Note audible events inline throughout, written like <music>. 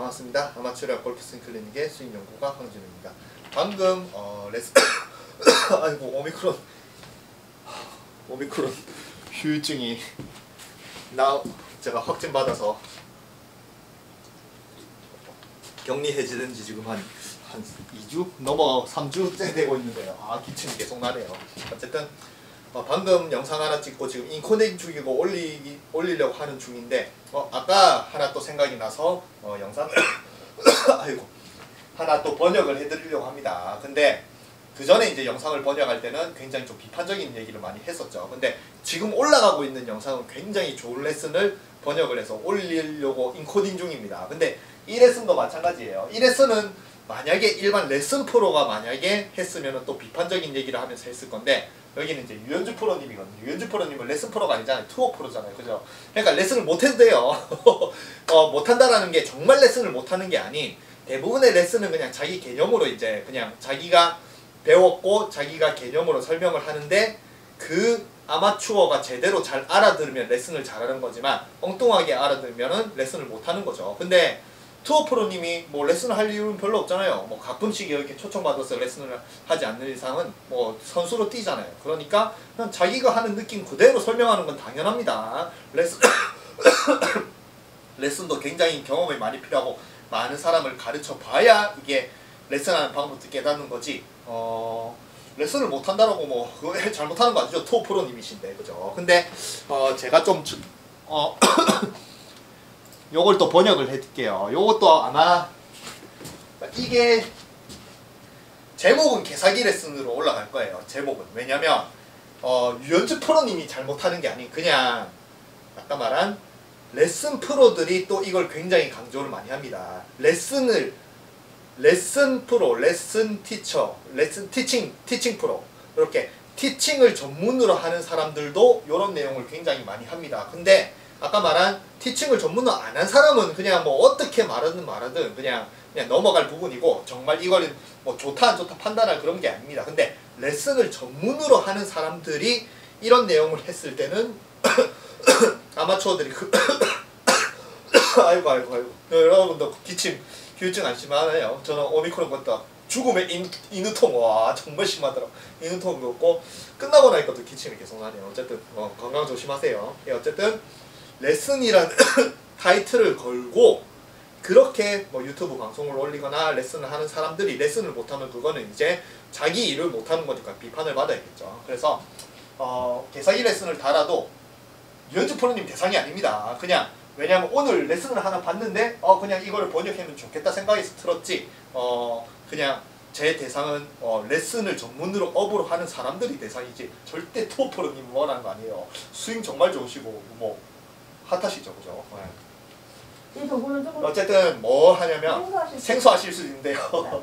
반갑습니다. 아마추어 골프 스윙 클리닉의 스윙 연구가 황준입니다. 방금 어, 레슨 <coughs> 아이고 오미크론 오미크론 후유증이 나 제가 확진 받아서 격리 해제된 지 지금 한, 한 2주 넘어 3주째 되고 있는데요. 아 기침이 계속 나네요. 어쨌든 어, 방금 영상 하나 찍고 지금 인코딩 중이고 올리기, 올리려고 하는 중인데 어, 아까 하나 또 생각이 나서 어, 영상을 <coughs> 아이고 하나 또 번역을 해드리려고 합니다. 근데 그 전에 이제 영상을 번역할 때는 굉장히 좀 비판적인 얘기를 많이 했었죠. 근데 지금 올라가고 있는 영상은 굉장히 좋은 레슨을 번역을 해서 올리려고 인코딩 중입니다. 근데 이 레슨도 마찬가지예요. 이 레슨은 만약에 일반 레슨 프로가 만약에 했으면 또 비판적인 얘기를 하면서 했을 건데 여기는 이제 유현주 프로님이거든요. 유현주 프로님은 레슨 프로가 아니잖아요. 투어 프로잖아요. 그죠? 그러니까 레슨을 못해도 돼요. <laughs> 어, 못한다라는 게 정말 레슨을 못하는 게 아닌 대부분의 레슨은 그냥 자기 개념으로 이제 그냥 자기가 배웠고 자기가 개념으로 설명을 하는데 그 아마추어가 제대로 잘 알아들으면 레슨을 잘하는 거지만 엉뚱하게 알아들면은 레슨을 못하는 거죠. 근데 투어 프로님이 뭐 레슨을 할 이유는 별로 없잖아요. 뭐 가끔씩 이렇게 초청받아서 레슨을 하지 않는 이상은 뭐 선수로 뛰잖아요. 그러니까 그냥 자기가 하는 느낌 그대로 설명하는 건 당연합니다. 레슨 <coughs> 레슨도 굉장히 경험이 많이 필요하고 많은 사람을 가르쳐 봐야 이게 레슨하는 방법도 깨닫는 거지. 어 레슨을 못 한다라고 뭐 그거 <laughs> 잘못하는 거 아니죠? 투어 프로님이신데 그죠? 근데 어 제가 좀 주- 어. <coughs> 요걸 또 번역을 해드릴게요. 요것도 아마 이게 제목은 개사기 레슨으로 올라갈 거예요. 제목은 왜냐면 어, 유현주 프로님이 잘못하는 게 아닌 그냥 아까 말한 레슨 프로들이 또 이걸 굉장히 강조를 많이 합니다. 레슨을 레슨 프로, 레슨 티처, 레슨 티칭, 티칭 프로 이렇게 티칭을 전문으로 하는 사람들도 이런 내용을 굉장히 많이 합니다. 근데 아까 말한 티칭을 전문으로 안 한 사람은 그냥 뭐 어떻게 말하든 말하든 그냥 그냥 넘어갈 부분이고 정말 이걸 뭐 좋다 안 좋다 판단할 그런 게 아닙니다. 근데 레슨을 전문으로 하는 사람들이 이런 내용을 했을 때는 <coughs> 아마추어들이 그 <coughs> 아이고 아이고 아이고. 여러분도 기침 후유증 안 심하나요? 저는 오미크론 것다. 죽음의 인, 인후통. 와 정말 심하더라. 인후통도 없고 끝나고 나니까 또 기침이 계속 나네요. 어쨌든 어, 건강 조심하세요. 예, 어쨌든 레슨이라는 <coughs> 타이틀을 걸고 그렇게 뭐 유튜브 방송을 올리거나 레슨을 하는 사람들이 레슨을 못하면 그거는 이제 자기 일을 못하는 거니까 비판을 받아야겠죠 그래서 어, 개사기 레슨을 달아도 유현주 프로님 대상이 아닙니다. 그냥 왜냐면 오늘 레슨을 하나 봤는데 어 그냥 이거를 번역하면 좋겠다 생각해서 틀었지 어 그냥 제 대상은 어, 레슨을 전문으로 업으로 하는 사람들이 대상이지 절대 투어 프로님 원하는 거 아니에요. 스윙 정말 좋으시고 뭐 핫하시죠, 그죠? 네. 이 도구는 조금 어쨌든 뭐 하냐면 생소하실 수 생소하실 수 있는데요. 네.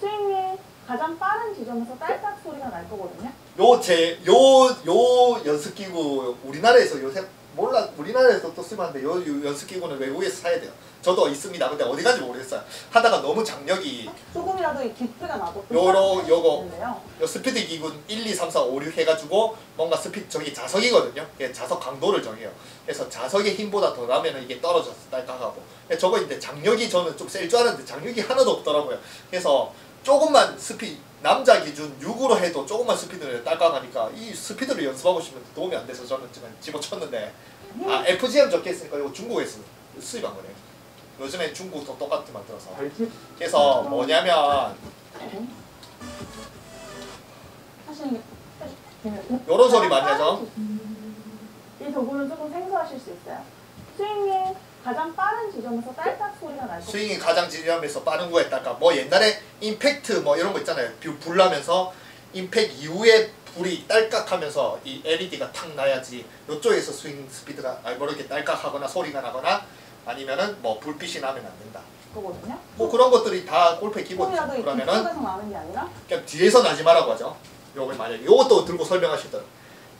스윙이 가장 빠른 지점에서 딸깍 소리가 날 거거든요. 요 제 요 요 연습기구 우리나라에서 요새 몰라 우리나라에서 또 쓰면 안돼 요, 요 연습기구는 외국에서 사야 돼요? 저도 있습니다. 근데 어디 간지 모르겠어요. 하다가 너무 장력이 조금이라도 이 기스가 나도 요러- 요거. 요. 스피드 기구 1, 2, 3, 4, 5, 6 해가지고 뭔가 스피드 저기 자석이거든요. 예, 자석 강도를 정해요. 그래서 자석의 힘보다 더 나면 이게 떨어져서 딸깍하고. 예, 저거 이제 장력이 저는 좀 셀 줄 알았는데 장력이 하나도 없더라고요. 그래서 조금만 스피 남자 기준 6으로 해도 조금만 스피드를 딸깍하니까 이 스피드를 연습하고 싶으면 도움이 안 돼서 저는 지금 집어쳤는데 아 FGM 적혀 있으니까 이거 중국에서 수입한 거네요. 요즘에 중국도 똑같이 만들어서. 그래서 뭐냐면 하시는 게 요런 소리 많이 하죠? 이 도구는 조금 생소하실 수 있어요. 스윙이 가장 빠른 지점에서 딸깍 소리가 날 거예요. 스윙이 가장 지루하면서 빠른 거에 따라 뭐 옛날에 임팩트 뭐 이런 거 있잖아요. 불- 불 나면서 임팩트 이후에 불이 딸깍하면서 이 LED가 탁 나야지 이쪽에서 스윙 스피드가 아 모르게 딸깍하거나 소리가 나거나 아니면은 뭐 불빛이 나면 안 된다. 거거든요. 뭐 그런 것들이 다 골프의 기본이죠. 그러면은 그냥 뒤에서 나지 말라고 하죠. 요걸 만약에 요것도 들고 설명하시더라고.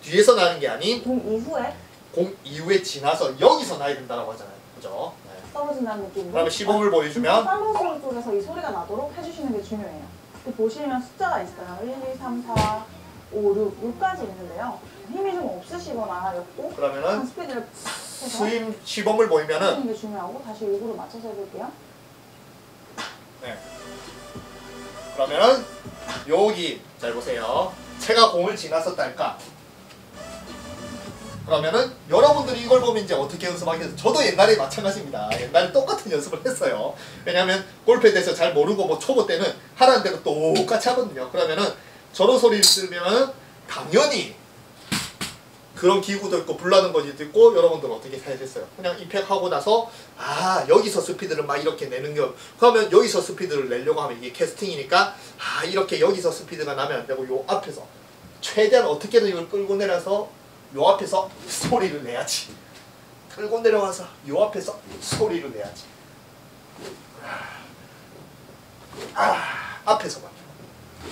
뒤에서 나는 게 아닌 공 이후에 공 이후에 지나서 여기서 나야 된다라고 하잖아요. 그죠? 네. 떨어진다는 느낌으로 그러면 시범을 보여주면 팔로우 쪽에서 이 소리가 나도록 해주시는 게 중요해요. 그 보시면 숫자가 있어요. 1, 2, 3, 4, 5, 6, 6까지 있는데요. 힘이 좀 없으시거나 였고 그러면은 스피드를 해서 스윙 시범을 보이면은 하시는 게 중요하고 다시 6으로 맞춰서 해볼게요. 네. 그러면은 여기 잘 보세요. 채가 공을 지났었다 할까? 그러면은 여러분들이 이걸 보면 이제 어떻게 연습하겠어요? 저도 옛날에 마찬가지입니다. 옛날에 똑같은 연습을 했어요. 왜냐하면 골프에 대해서 잘 모르고 뭐 초보 때는 하라는 대로 똑같이 하거든요. 그러면은 저런 소리를 들으면 당연히 그런 기구도 있고 불나는 것도 있고 여러분들은 어떻게 해야겠어요? 그냥 임팩 하고 나서 아 여기서 스피드를 막 이렇게 내는 거 그러면 여기서 스피드를 내려고 하면 이게 캐스팅이니까 아 이렇게 여기서 스피드가 나면 안 되고 요 앞에서 최대한 어떻게든 이걸 끌고 내려서 요 앞에서 소리를 내야지. 끌고 내려와서 요 앞에서 소리를 내야지. 아 앞에서만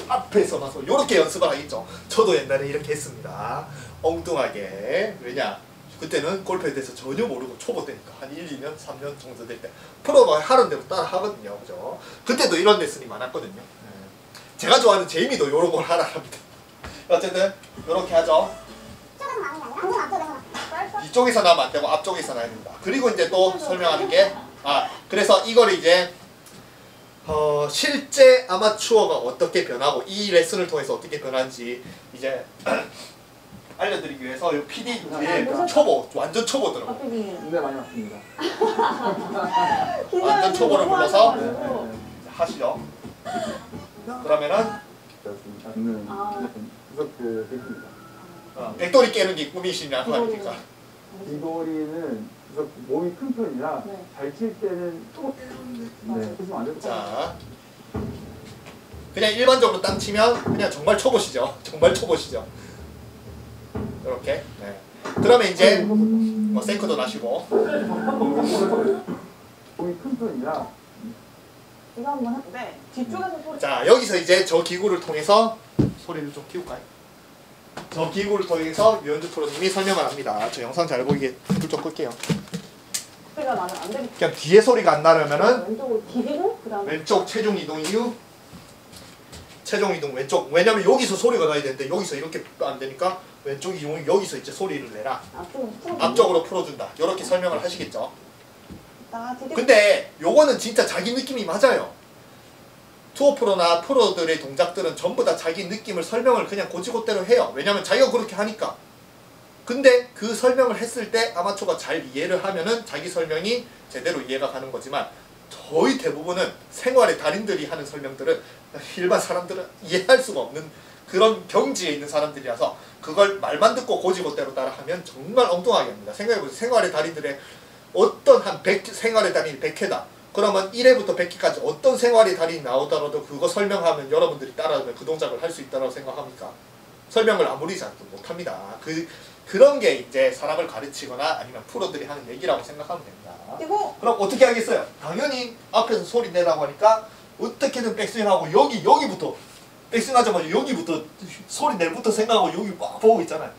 앞에서만 소리 요렇게 연습을 하겠죠. 저도 옛날에 이렇게 했습니다. 엉뚱하게. 왜냐? 그때는 골프에 대해서 전혀 모르고 초보 때니까 한 1, 2년, 3년 정도 될 때 프로가 하는 대로 따라 하거든요. 그죠? 그때도 이런 레슨이 많았거든요. 네. 제가 좋아하는 제이미도 요런 걸 하라 합니다. 어쨌든 요렇게 하죠 이쪽에서 나면 안 되고 앞쪽에서 나야 된다. 그리고 이제 또 설명하는 게 아, 그래서 이걸 이제 어, 실제 아마추어가 어떻게 변하고 이 레슨을 통해서 어떻게 변하는지 이제 <clears throat> 알려드리기 위해서 이 PD 의 초보 완전 초보더라고. 네 많이 왔습니다. 완전 초보를 불러서? 네, 네, 네. 하시죠. 그러면은 아. 어, 백돌이 깨는 게 꿈이시냐고 하니까. 이도리는 구석 몸이 큰 편이라 네. 잘칠 때는 네, 그래서 안 자, 그냥 일반적으로 땅 치면 그냥 정말 초보시죠. <laughs> 정말 초보시죠. 이렇게. 네. 그러면 이제 뭐 생크도 나시고 몸이 큰 편이라 이거 한번 해보는데 뒤쪽에서 소리 자 여기서 이제 저 기구를 통해서 소리를 좀 키울까요? 저 기구를 통해서 유현주 프로님이 설명을 합니다. 저 영상 잘 보이게 불 좀 끌게요. 소리가 나면 안 되겠다. 그냥 뒤에 소리가 안 나려면은 왼쪽으로 디디고 그다음에 왼쪽 체중 이동 이후 체중 이동 왼쪽 왜냐면 여기서 소리가 나야 되는데 여기서 이렇게 안 되니까 왼쪽 이동 여기서 이제 소리를 내라 앞쪽으로 풀어. 앞쪽으로 풀어준다 이렇게 설명을 하시겠죠 나 디디고 근데 요거는 진짜 자기 느낌이 맞아요 투어 프로나 프로들의 동작들은 전부 다 자기 느낌을 설명을 그냥 고지고대로 해요 왜냐면 자기가 그렇게 하니까 근데 그 설명을 했을 때 아마추어가 잘 이해를 하면은 자기 설명이 제대로 이해가 가는 거지만 거의 대부분은 생활의 달인들이 하는 설명들은 일반 사람들은 이해할 수가 없는 그런 경지에 있는 사람들이라서 그걸 말만 듣고 고지고대로 따라하면 정말 엉뚱하게 합니다. 생각해보세요. 생활의 달인들의 어떤 한 100, 생활의 달인이 100회다. 그러면 1회부터 100회까지 어떤 생활의 달인이 나오더라도 그거 설명하면 여러분들이 따라하면 그 동작을 할 수 있다고 생각합니까? 설명을 아무리 잘도 못합니다. 그, 그런 게 이제 사람을 가르치거나 아니면 프로들이 하는 얘기라고 생각하면 됩니다. 디디고 그럼 어떻게 하겠어요? 당연히 앞에서 소리 내라고 하니까 어떻게든 백스윙하고 여기 여기부터 백스윙 하자마자 여기부터 소리 낼부터 생각하고 여기 막 보고 있잖아요.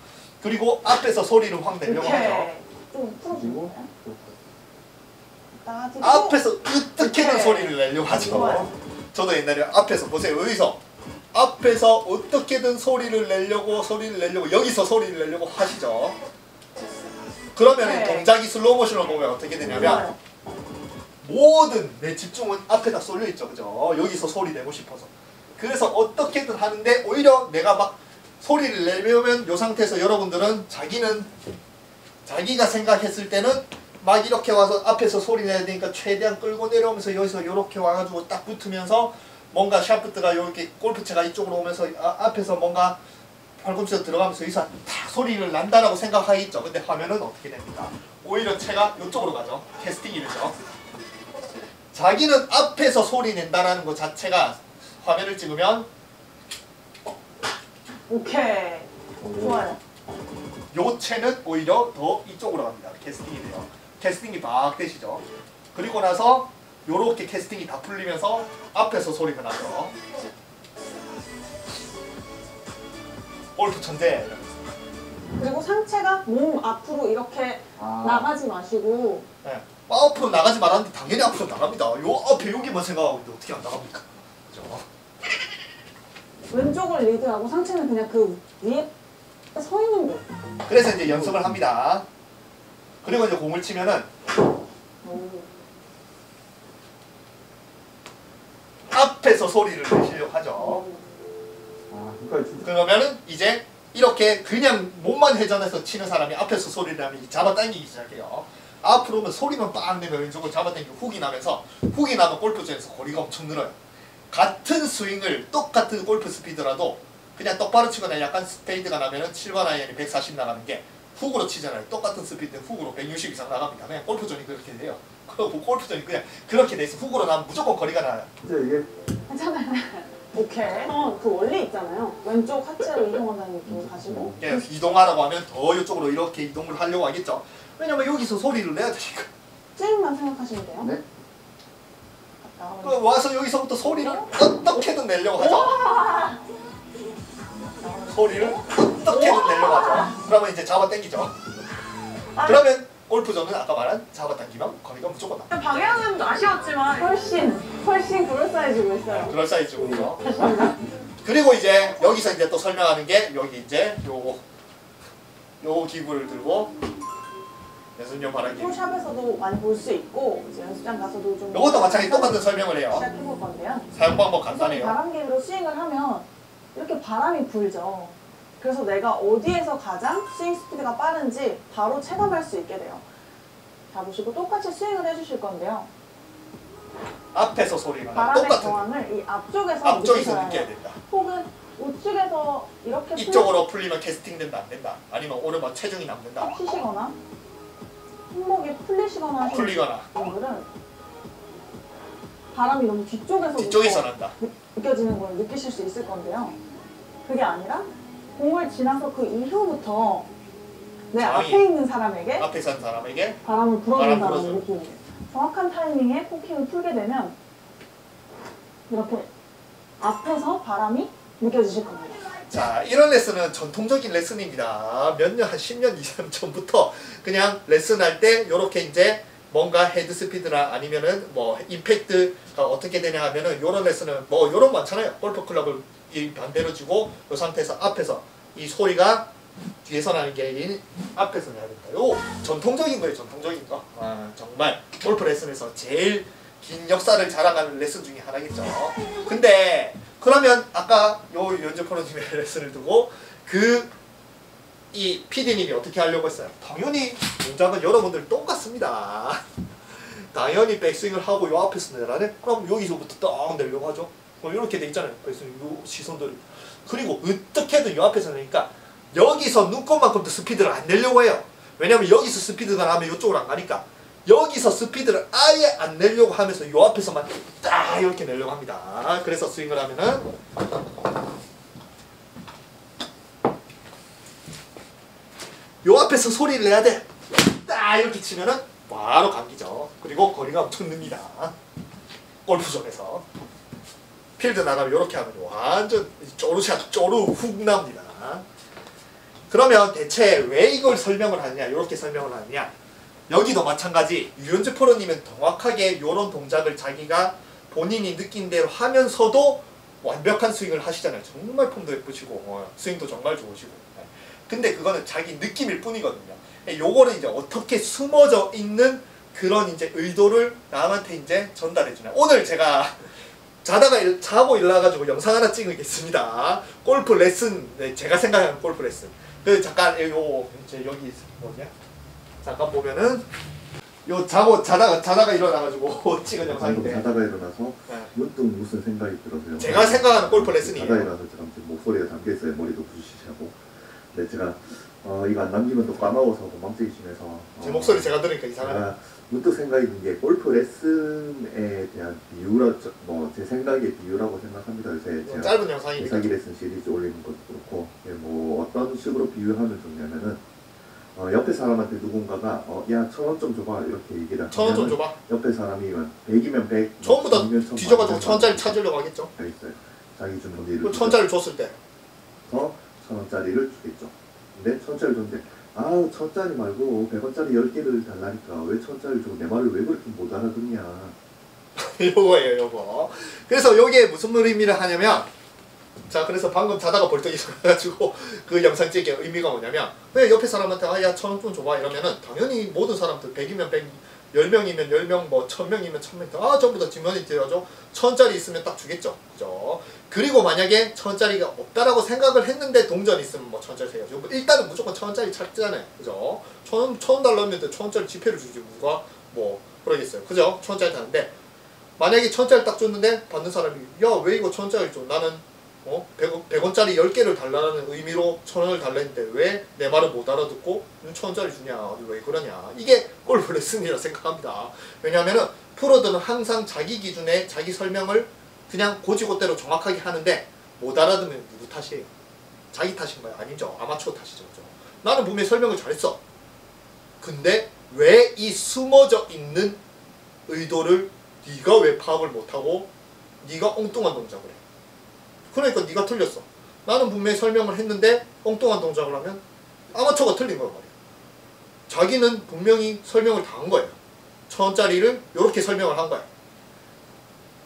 그리고 앞에서 소리를 확 내려고 하죠. 좀 그리고 풀어주고 앞에서 어떻게든. 소리를 내려고 하죠. 저도 옛날에 앞에서 보세요. 여기서 앞에서 어떻게든 소리를 내려고 소리를 내려고 여기서 소리를 내려고 하시죠. 그러면 네. 동작이 슬로우 모션으로 보면 어떻게 되냐면. 모든 내 집중은 앞에다 쏠려 있죠, 그죠? 여기서 소리 내고 싶어서. 그래서 어떻게든 하는데 오히려 내가 막 소리를 내려면 요 상태에서 여러분들은 자기는 자기가 생각했을 때는 막 이렇게 와서 앞에서 소리 내야 되니까 최대한 끌고 내려오면서 여기서 이렇게 와가지고 딱 붙으면서 뭔가 샤프트가 이렇게 골프채가 이쪽으로 오면서 아, 앞에서 뭔가 팔꿈치가 들어가면서 여기서 탁 소리를 난다라고 생각하겠죠. 근데 화면은 어떻게 됩니까? 오히려 채가 이쪽으로 가죠. 캐스팅이 되죠. 자기는 앞에서 소리 낸다라는 것 자체가 화면을 찍으면 오케이 좋아요. 요 채는 오히려 더 이쪽으로 갑니다. 캐스팅이 돼요. 캐스팅이 막 되시죠. 그리고 나서 요렇게 캐스팅이 다 풀리면서 앞에서 소리가 나죠. 골프 천재. 그리고 상체가 몸 앞으로 이렇게 아, 나가지 마시고 네. 앞으로 나가지 말았는데 당연히 앞으로 나갑니다. 요 앞에 여기만 생각하고 있는데 어떻게 안 나갑니까? 그죠? 왼쪽을 리드하고 상체는 그냥 그 위에 서 있는 거. 그래서 이제 연습을 합니다. 그리고 이제 공을 치면은 오. 앞에서 소리를 내시려고 하죠. 아, 그러니까 그러면은 이제 이렇게 그냥 몸만 회전해서 치는 사람이 앞에서 소리를 내면 잡아당기기 시작해요. 앞으로는 소리만 빵 내면 왼쪽으로 잡아당기고 훅이 나면서 훅이 나면 골프장에서 거리가 엄청 늘어요. 같은 스윙을 똑같은 골프 스피드라도 그냥 똑바로 치거나 약간 페이드가 나면 은 7번 아이언이 140 나가는 게 훅으로 치잖아요. 똑같은 스피드 훅으로 160 이상 나갑니다. 그냥 골프존이 그렇게 돼요. <laughs> 그리고 골프존이 그냥 그렇게 돼 있어. 훅으로 나면 무조건 거리가 나요. 진짜 이게 괜찮아요. 오케이. 어, 그 원리 있잖아요. 왼쪽 하체로 이동한다는 느낌을 가지고. 예, 이동하라고 하면 더 이쪽으로 이렇게 이동을 하려고 하겠죠. 왜냐면 여기서 소리를 내야 되니까. 스윙만 생각하시면 돼요. 네? 그 와서 여기서부터 소리를 어떻게든 내려고 하죠. 소리를 어떻게든 내려고 하죠. 그러면 이제 잡아 당기죠. 그러면 골프존은 아까 말한 잡아 당기면 거리가 무조건 나. 방향은 아쉬웠지만 훨씬 훨씬 그럴싸해지고 있어요. 그럴 사이즈고요. 그리고 이제 여기서 이제 또 설명하는 게 여기 이제 요거 요 기구를 들고 연습용 바람기. 샵에서도 많이 볼 수 있고 이제 연습장 가서도 좀 요것도 마찬가지 똑같은 설명을 해요. 시작해 볼 건데요. 사용 방법 간단해요. 바람기로 스윙을 하면 이렇게 바람이 불죠. 그래서 내가 어디에서 가장 스윙 스피드가 빠른지 바로 체감할 수 있게 돼요. 자 보시고 똑같이 스윙을 해주실 건데요. 앞에서 소리가 나. 바람의 똑같은 저항을 이 앞쪽에서 앞쪽에서 느껴야. 된다. 혹은 우측에서 이렇게 이쪽으로 풀리면 캐스팅 된다 안 된다. 아니면 오르면 체중이 남는다. 풀- 치시거나 손목이 풀리시거나 하시는 풀리거나 분들은 바람이 너무 뒤쪽에서 뒤쪽에서 난다. 느껴지는 걸 느끼실 수 있을 건데요. 그게 아니라 공을 지나서 그 이후부터 내 앞에 있는 사람에게 앞에 선 사람에게 바람을 바람 불어준다는 불어줘요. 느낌이에요. 정확한 타이밍에 코킹을 풀게 되면 이렇게 앞에서 바람이 느껴지실 겁니다. 자 이런 레슨은 전통적인 레슨입니다. 몇 년 한 10년 이상 전부터 그냥 레슨할 때 이렇게 이제 뭔가 헤드 스피드나 아니면은 뭐 임팩트가 어떻게 되냐 하면은 이런 레슨은 뭐거 많잖아요. 골프 클럽을 이 반대로 주고 이 상태에서 앞에서 이 소리가 뒤에서 나는 게 아닌 앞에서 나야 된다. 요 전통적인 거예요. 전통적인 거. 아, 정말 골프 레슨에서 제일 긴 역사를 자랑하는 레슨 중에 하나겠죠. 근데 그러면 아까 유현주 프로님의 <laughs> 레슨을 두고 그 이 PD님이 어떻게 하려고 했어요? 당연히 동작은 여러분들 똑같습니다. 당연히 백스윙을 하고 요 앞에서 내라네? 그럼 여기서부터 딱 내려고 하죠. 뭐 이렇게 돼 있잖아요. 백스윙 요 시선들이. 그리고 어떻게든 요 앞에서 내니까 여기서 눈곱만큼도 스피드를 안 내려고 해요. 왜냐면 여기서 스피드가 나면 이쪽으로 안 가니까 여기서 스피드를 아예 안 내려고 하면서 요 앞에서만 딱 이렇게 내려고 합니다. 그래서 스윙을 하면은 요 앞에서 소리를 내야 돼. 딱 이렇게 치면은 바로 감기죠. 그리고 거리가 엄청 늡니다. 골프존에서. 필드 나가면 이렇게 하면 완전 쪼르샷 쪼르 훅 나옵니다. 그러면 대체 왜 이걸 설명을 하느냐 이렇게 설명을 하느냐 여기도 마찬가지 유현주 프로님은 정확하게 이런 동작을 자기가 본인이 느낀 대로 하면서도 완벽한 스윙을 하시잖아요 정말 폼도 예쁘시고 어, 스윙도 정말 좋으시고 네. 근데 그거는 자기 느낌일 뿐이거든요 네, 요거를 이제 어떻게 숨어져 있는 그런 이제 의도를 남한테 이제 전달해 주냐 오늘 제가 자다가 일, 자고 일어나가지고 영상 하나 찍으겠습니다. 골프 레슨, 네, 제가 생각하는 골프 레슨. 그 잠깐 요 이제 여기 뭐냐? 잠깐 보면은 요 자고 자다가 자다가 일어나가지고 <laughs> 찍은 영상인데 자다가 일어나서 네. 문득 무슨 생각이 들어서요. 제가 생각하는 골프 레슨이에요. 일어나서 제가 지금 목소리가 잠겨 있어요. 머리도 부시시하고. 근데 제가 어, 이거 안 남기면 또 까마워서 건망증이 심해서 어, 제 목소리 제가 들으니까 이상하네. 제가 문득 생각이 든 게 골프 레슨에 대한 비유라 뭐제 생각의 비유라고 생각합니다. 요새 이건 제가 짧은 영상이니까. 대사기 레슨 시리즈 올리는 것도 그렇고 예, 뭐 어떤 식으로 비유하면 좋냐면은 어, 옆에 사람한테 누군가가 어, 야천 원 좀 줘봐 이렇게 얘기를 천원 좀 줘봐. 옆에 사람이 100이면 100 처음부터 뒤져가지고 만천 원짜리 찾으려고 하겠죠. 있어요. 자기 준 돈을 그천 원짜리 줬을 때 천 원짜리를 주겠죠. 근데 천 원짜리 줬는데 아천 원짜리 말고 백 원짜리 열 개를 달라니까 왜천 원짜리 주고 내 말을 왜 그렇게 못 알아듣냐. <laughs> 요거예요, 요거. 그래서 요게 무슨 의미를 하냐면, 자, 그래서 방금 자다가 벌떡 일어나가지고 그 영상 찍기 의미가 뭐냐면, 왜 옆에 사람한테, 아, 야, 천원 좀 줘봐. 이러면은, 당연히 모든 사람들 100이면 100, 10명이면 10명, 뭐 1000명이면 1000명, 아 전부 다 뒷면이 되어죠. 1000짜리 있으면 딱 주겠죠. 그죠? 그리고 만약에 1000짜리가 없다라고 생각을 했는데 동전이 있으면 뭐 1000짜리 세가지고 뭐 일단은 무조건 1000짜리 찾잖아요. 그죠? 1000, 1000달러면 1000짜리 지폐를 주지 누가 뭐 그러겠어요. 그죠? 1000짜리 타는데 만약에 1000짜리 딱 줬는데 받는 사람이 야 왜 이거 1000짜리 줘? 나는 어? 100원, 100원짜리 10개를 달라는 의미로 1000원을 달랬는데 왜 내 말을 못 알아듣고 1000원짜리 주냐 왜 그러냐 이게 골프 레슨이라 생각합니다 왜냐하면 프로들은 항상 자기 기준에 자기 설명을 그냥 고지고대로 정확하게 하는데 못 알아듣으면 누구 탓이에요? 자기 탓인가요? 아니죠 아마추어 탓이죠 그죠? 나는 분명히 설명을 잘했어 근데 왜 이 숨어져 있는 의도를 네가 왜 파악을 못하고 네가 엉뚱한 동작을 해 그러니까 네가 틀렸어. 나는 분명히 설명을 했는데 엉뚱한 동작을 하면 아마추어가 틀린 거란 말이야. 자기는 분명히 설명을 다 한 거예요. 천 원짜리를 이렇게 설명을 한 거야.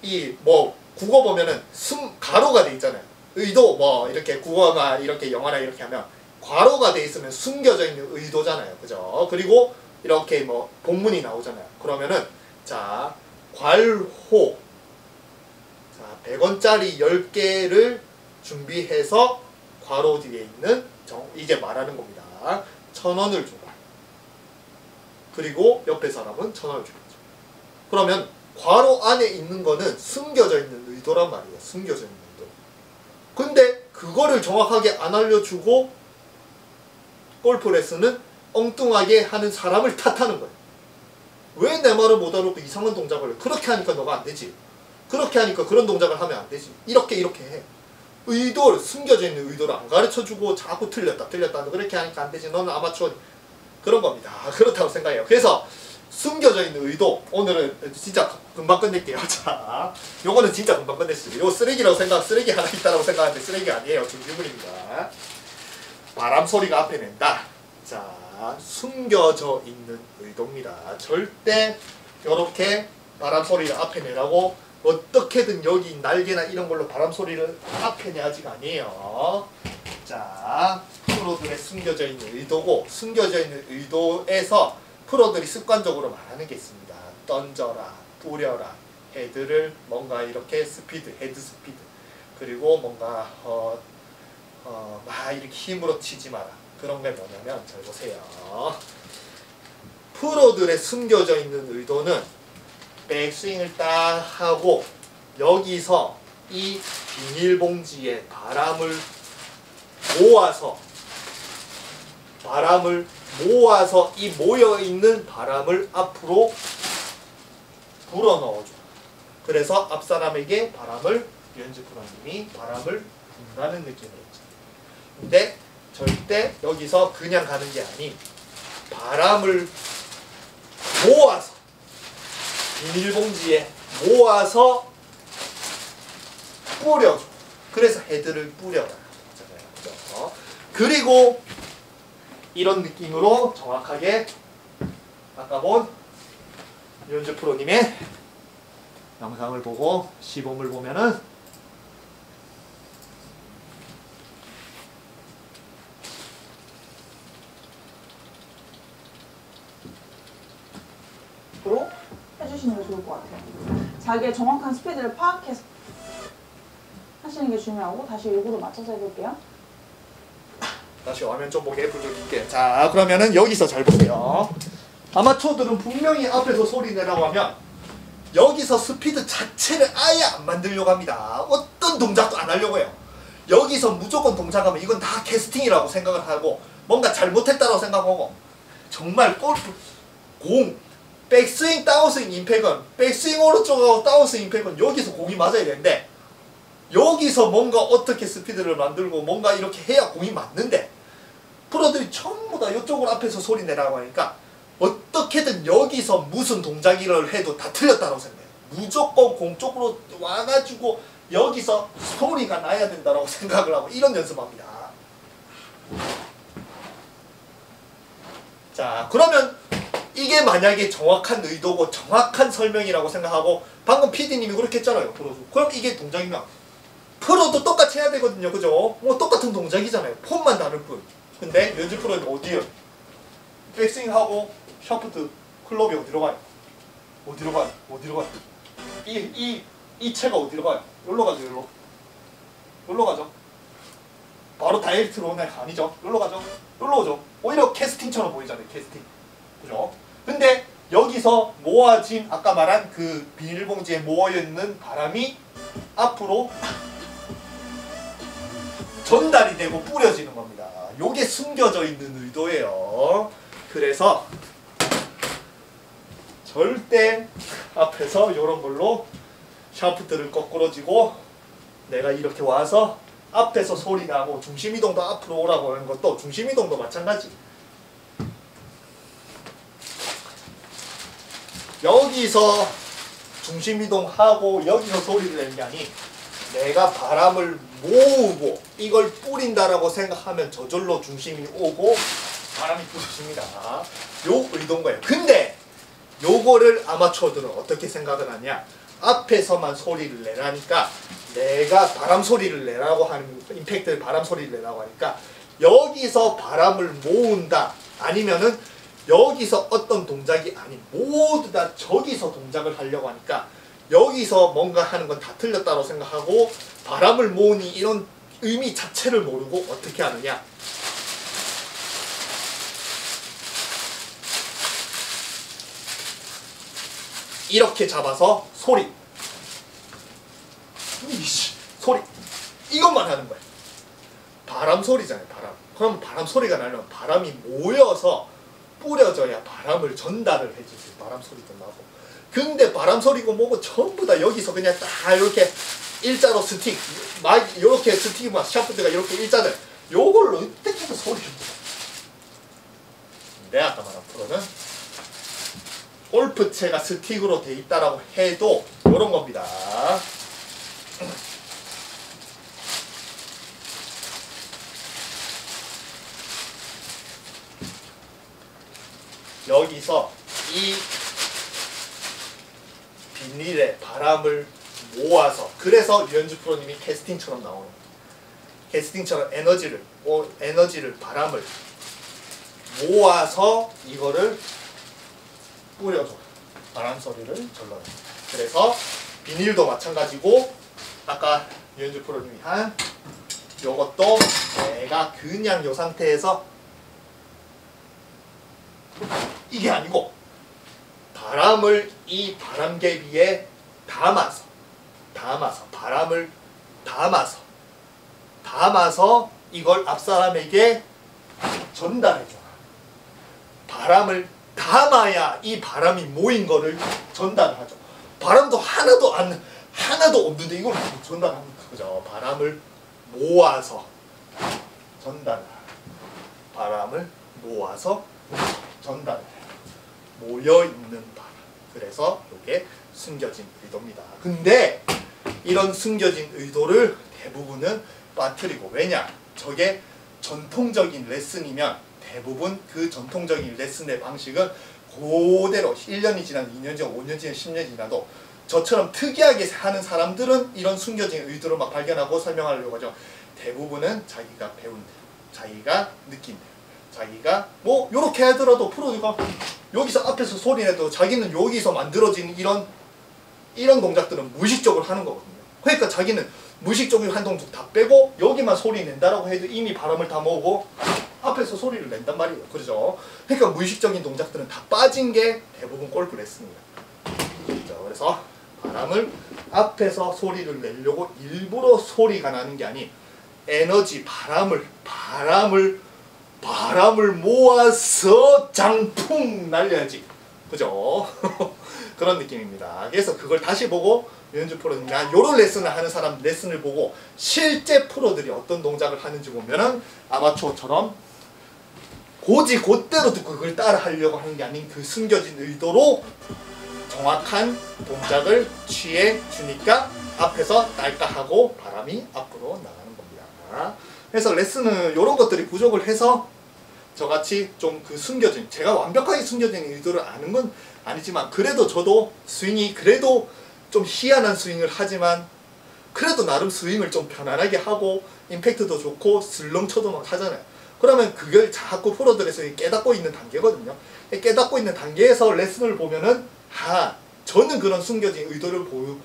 이 뭐 국어 보면은 숨 가로가 돼 있잖아요. 의도 뭐 이렇게 국어나 이렇게 영어나 이렇게 하면 괄호가 돼 있으면 숨겨져 있는 의도잖아요. 그죠? 그리고 이렇게 뭐 본문이 나오잖아요. 그러면은 자 괄호 자, 100원짜리 10개를 준비해서 괄호 뒤에 있는 정, 이제 말하는 겁니다. 1000원을 줘라. 그리고 옆에 사람은 1000원을 주겠죠. 그러면 괄호 안에 있는 거는 숨겨져 있는 의도란 말이에요. 숨겨져 있는 의도. 근데 그거를 정확하게 안 알려주고 골프 레슨은 엉뚱하게 하는 사람을 탓하는 거예요. 왜 내 말을 못 알아듣고 이상한 동작을 해? 그렇게 하니까 너가 안 되지. 그렇게 하니까 그런 동작을 하면 안 되지. 이렇게 이렇게 해. 의도를 숨겨져 있는 의도를 안 가르쳐 주고 자꾸 틀렸다 틀렸다 그렇게 하니까 안 되지. 너는 아마추어 그런 겁니다. 그렇다고 생각해요. 그래서 숨겨져 있는 의도 오늘은 진짜 금방 끝낼게요. <laughs> 자, 요거는 진짜 금방 끝낼 수 있어요. 요 쓰레기라고 생각 쓰레기 하나 있다라고 생각하는데 쓰레기 아니에요. 준비물입니다. 바람 소리가 앞에 낸다. 자, 숨겨져 있는 의도입니다. 절대 이렇게 바람 소리를 앞에 내라고 어떻게든 여기 날개나 이런 걸로 바람 소리를 앞에 내야지가 아니에요. 자, 프로들의 숨겨져 있는 의도고 숨겨져 있는 의도에서 프로들이 습관적으로 말하는 게 있습니다. 던져라, 뿌려라, 헤드를 뭔가 이렇게 스피드, 헤드 스피드. 그리고 뭔가 어, 어, 막 이렇게 힘으로 치지 마라. 그런 게 뭐냐면 잘 보세요. 프로들의 숨겨져 있는 의도는 백스윙을 딱 하고 여기서 이 비닐봉지에 바람을 모아서 바람을 모아서 이 모여 있는 바람을 앞으로 불어 넣어줘. 그래서 앞 사람에게 바람을 유현주 프로님이 바람을 분다는 느낌을 했죠. 근데 절대 여기서 그냥 가는 게 아닌 바람을 모아서 비닐봉지에 모아서 뿌려줘. 그래서 헤드를 뿌려라. 그리고 이런 느낌으로 정확하게 아까 본 윤주 프로님의 영상을 보고 시범을 보면은 으로 해주시는 게 좋을 것 같아요. 자기의 정확한 스피드를 파악해서 하시는 게 중요하고 다시 일부러 맞춰서 해볼게요. 다시 화면 좀 보게 불러줄게. 자, 그러면은 여기서 잘 보세요. 아마추어들은 분명히 앞에서 소리 내라고 하면 여기서 스피드 자체를 아예 안 만들려고 합니다. 어떤 동작도 안 하려고 해요. 여기서 무조건 동작하면 이건 다 캐스팅이라고 생각을 하고 뭔가 잘못했다고 생각하고 정말 골프 공 백스윙 다운스윙 임팩은 백스윙 오른쪽하고 다운스윙 임팩은 여기서 공이 맞아야 되는데 여기서 뭔가 어떻게 스피드를 만들고 뭔가 이렇게 해야 공이 맞는데 프로들이 전부 다 이쪽으로 앞에서 소리 내라고 하니까 어떻게든 여기서 무슨 동작을 해도 다 틀렸다고 생각해요. 무조건 공 쪽으로 와가지고 여기서 소리가 나야 된다고 <laughs> 생각을 하고 이런 연습합니다. 자 그러면 이게 만약에 정확한 의도고 정확한 설명이라고 생각하고 방금 PD님이 그렇게 했잖아요. 그럼 이게 동작이면 프로도 똑같이 해야 되거든요. 그죠? 뭐 똑같은 동작이잖아요. 폼만 다를 뿐. 근데 연주 프로는 어디요? 백스윙하고 샤프트 클럽이 어디로 가요? 어디로 가요? 어디로 가요? 이, 이, 이 채가 어디로 가요? 여기로 가죠, 여기로. 여기로 가죠. 바로 다이렉트로 오는 애 아니죠? 여기로 가죠. 여기로 오죠. 오히려 캐스팅처럼 보이잖아요, 캐스팅. 그죠? 근데 여기서 모아진 아까 말한 그 비닐봉지에 모여있는 바람이 앞으로 전달이 되고 뿌려지는 겁니다. 요게 숨겨져 있는 의도예요. 그래서 절대 앞에서 이런 걸로 샤프트를 거꾸로 쥐고 내가 이렇게 와서 앞에서 소리 나고 중심 이동도 앞으로 오라고 하는 것도 중심 이동도 마찬가지. 여기서 중심 이동하고 여기서 소리를 내는 게 아니 내가 바람을 모으고 이걸 뿌린다라고 생각하면 저절로 중심이 오고 바람이 부서집니다. 요 의도인 거예요. 근데 요거를 아마추어들은 어떻게 생각을 하냐? 앞에서만 소리를 내라니까 내가 바람 소리를 내라고 하는 임팩트를 바람 소리를 내라고 하니까 여기서 바람을 모은다 아니면은 여기서 어떤 동작이 아닌 모두 다 저기서 동작을 하려고 하니까 여기서 뭔가 하는 건 다 틀렸다고 생각하고 바람을 모으니 이런 의미 자체를 모르고 어떻게 하느냐. 이렇게 잡아서 소리. 이씨 소리. 이것만 하는 거야. 바람 소리잖아요 바람. 그럼 바람 소리가 나면 바람이 모여서 뿌려져야 바람을 전달을 해주지. 바람 소리도 나고. 근데 바람 소리고 뭐고 전부 다 여기서 그냥 딱 이렇게 일자로 스틱 막 이렇게 스틱 막 샤프트가 이렇게 일자들. 요걸로 어떻게 해서 소리를 내 아까 말한 프로는 골프채가 스틱으로 돼 있다라고 해도 이런 겁니다. 여기서 이 비닐에 바람을 모아서 그래서 유현주 프로님이 캐스팅처럼 나오는. 캐스팅처럼 에너지를 오, 에너지를 바람을 모아서 이거를 뿌려줘 바람 소리를 절러내 그래서 비닐도 마찬가지고 아까 유현주 프로님이 한 요것도 내가 그냥 요 상태에서 이게 아니고 바람을 이 바람개비에 담아서 담아서 바람을 담아서 담아서 이걸 앞사람에게 전달해줘. 바람을 담아야 이 바람이 모인 거를 전달하죠. 바람도 하나도 안 하나도 없는데 이걸 뭐 전달합니까? 그죠? 바람을 모아서 전달 바람을 모아서 전달 모여 있는 바람. 그래서 이게 숨겨진 의도입니다. 근데 이런 숨겨진 의도를 대부분은 빠뜨리고 왜냐? 저게 전통적인 레슨이면 대부분 그 전통적인 레슨의 방식은 그대로 1년이 지난 2년 지난 5년 지난 10년 지나도 저처럼 특이하게 하는 사람들은 이런 숨겨진 의도를 막 발견하고 설명하려고 하죠. 대부분은 자기가 배운 대로, 자기가 느낀 대로, 자기가 뭐 요렇게 하더라도 프로가 여기서 앞에서 소리 내도 자기는 여기서 만들어진 이런 이런 동작들은 무의식적으로 하는 거거든요. 그러니까 자기는 무의식적인 한 동작 다 빼고 여기만 소리 낸다라고 해도 이미 바람을 다 모으고 앞에서 소리를 낸단 말이에요. 그렇죠? 그러니까 무의식적인 동작들은 다 빠진 게 대부분 골프 레슨이에요. 그렇죠? 그래서 바람을 앞에서 소리를 내려고 일부러 소리가 나는 게 아닌 에너지 바람을 바람을 바람을 모아서 장풍 날려야지. 그죠? <laughs> 그런 느낌입니다. 그래서 그걸 다시 보고 유현주 프로님, 아, 요런 레슨을 하는 사람 레슨을 보고 실제 프로들이 어떤 동작을 하는지 보면은 아마추어처럼 고지 곧대로 듣고 그걸 따라 하려고 하는 게 아닌 그 숨겨진 의도로 정확한 동작을 취해 주니까 앞에서 딸까하고 바람이 앞으로 나가는 겁니다. 그래서 레슨은 이런 것들이 부족을 해서 저같이 좀 그 숨겨진 제가 완벽하게 숨겨진 의도를 아는 건 아니지만 그래도 저도 스윙이 그래도 좀 희한한 스윙을 하지만 그래도 나름 스윙을 좀 편안하게 하고 임팩트도 좋고 슬렁쳐도 막 하잖아요. 그러면 그걸 자꾸 프로들에서 깨닫고 있는 단계거든요. 깨닫고 있는 단계에서 레슨을 보면은 아 저는 그런 숨겨진 의도를 보,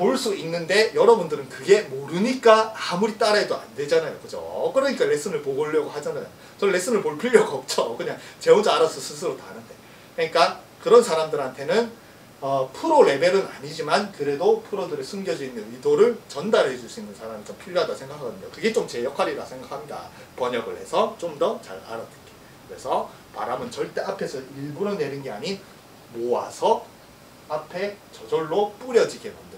볼 수 있는데 여러분들은 그게 모르니까 아무리 따라해도 안 되잖아요. 그죠? 그러니까 레슨을 보고 오려고 하잖아요. 저는 레슨을 볼 필요가 없죠. 그냥 제 혼자 알아서 스스로 다는데. 그러니까 그런 사람들한테는 어, 프로 레벨은 아니지만 그래도 프로들의 숨겨져 있는 의도를 전달해 줄 수 있는 사람이 좀 필요하다 생각하거든요. 그게 좀 제 역할이라 생각합니다. 번역을 해서 좀 더 잘 알아듣게. 그래서 바람은 절대 앞에서 일부러 내는 게 아닌 모아서 앞에 저절로 뿌려지게 만든다.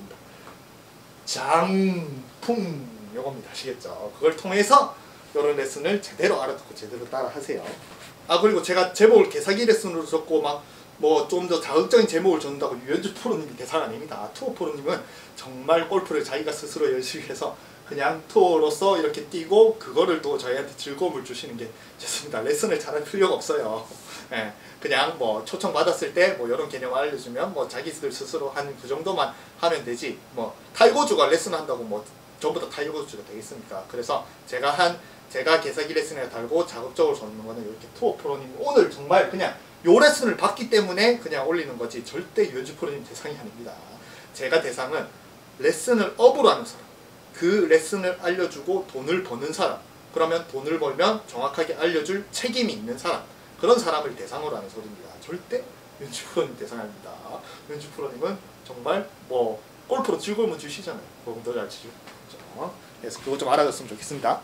장풍 요겁니다. 아시겠죠? 그걸 통해서 이런 레슨을 제대로 알아듣고 제대로 따라 하세요. 아 그리고 제가 제목을 개사기 레슨으로 줬고 막 뭐 좀 더 자극적인 제목을 줬다고 유현주 프로님이 대상 아닙니다. 투어 프로님은 정말 골프를 자기가 스스로 열심히 해서 그냥 투어로서 이렇게 뛰고 그거를 또 저희한테 즐거움을 주시는 게 좋습니다. 레슨을 잘할 필요가 없어요. 예, 그냥 뭐 초청 받았을 때 뭐 이런 개념을 알려주면 뭐 자기들 스스로 한 그 정도만 하면 되지 뭐 타이거 우즈가 레슨 한다고 뭐 전부 다 타이거 우즈가 되겠습니까? 그래서 제가 한 제가 개사기 레슨에 달고 자극적으로 줬는 거는 이렇게 투어 프로님 오늘 정말 그냥 요 레슨을 봤기 때문에 그냥 올리는 거지 절대 유현주 프로님 대상이 아닙니다. 제가 대상은 레슨을 업으로 하는 사람 그 레슨을 알려주고 돈을 버는 사람 그러면 돈을 벌면 정확하게 알려줄 책임이 있는 사람 그런 사람을 대상으로 하는 소리입니다. 절대 윤주 프로님 대상 아닙니다. 윤주 프로님은 정말 뭐 골프로 즐거움을 주시잖아요. 그거 더잘 치죠. 그렇죠? 그래서 그거 좀 알아줬으면 좋겠습니다.